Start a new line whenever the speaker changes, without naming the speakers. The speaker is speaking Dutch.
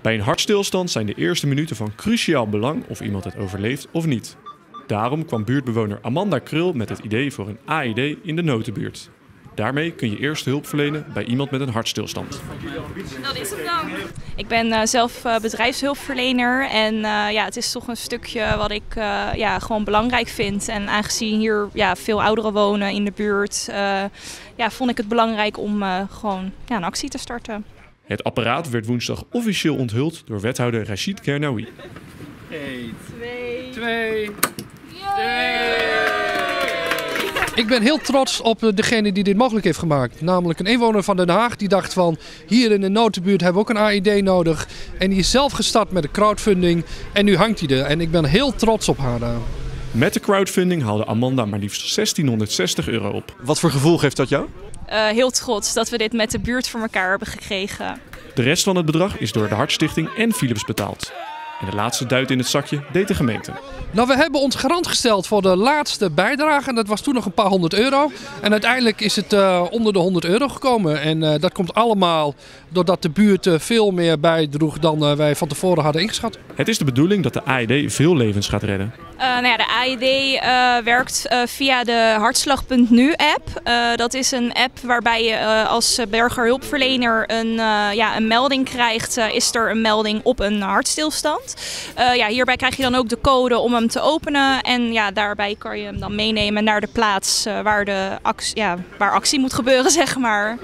Bij een hartstilstand zijn de eerste minuten van cruciaal belang of iemand het overleeft of niet. Daarom kwam buurtbewoner Amanda Krul met het idee voor een AED in de notenbuurt. Daarmee kun je eerste hulp verlenen bij iemand met een hartstilstand.
Dat is hem dan. Ik ben uh, zelf uh, bedrijfshulpverlener en uh, ja, het is toch een stukje wat ik ja, gewoon belangrijk vind. En aangezien hier ja, veel ouderen wonen in de buurt, ja, vond ik het belangrijk om gewoon ja, een actie te starten.
Het apparaat werd woensdag officieel onthuld door wethouder Rachid Kernaoui.
1, 2, 2. Ik ben heel trots op degene die dit mogelijk heeft gemaakt. Namelijk een inwoner van Den Haag die dacht van hier in de notenbuurt hebben we ook een AID nodig. En die is zelf gestart met de crowdfunding en nu hangt hij er. En ik ben heel trots op haar daar.
Met de crowdfunding haalde Amanda maar liefst 1660 euro op. Wat voor gevoel geeft dat jou?
Uh, heel trots dat we dit met de buurt voor elkaar hebben gekregen.
De rest van het bedrag is door de Hartstichting en Philips betaald. En de laatste duit in het zakje deed de gemeente.
Nou, we hebben ons garant gesteld voor de laatste bijdrage. En dat was toen nog een paar honderd euro. En uiteindelijk is het uh, onder de 100 euro gekomen. En uh, dat komt allemaal doordat de buurt uh, veel meer bijdroeg dan wij van tevoren hadden ingeschat.
Het is de bedoeling dat de AED veel levens gaat redden.
nou ja, de AED werkt via de Hartslag.nu app. dat is een app waarbij je als burgerhulpverlener een, ja, een melding krijgt. is er een melding op een hartstilstand. Ja, hierbij krijg je dan ook de code om hem te openen. En ja, daarbij kan je hem dan meenemen naar de plaats uh, waar, de actie, ja, waar actie moet gebeuren, zeg maar.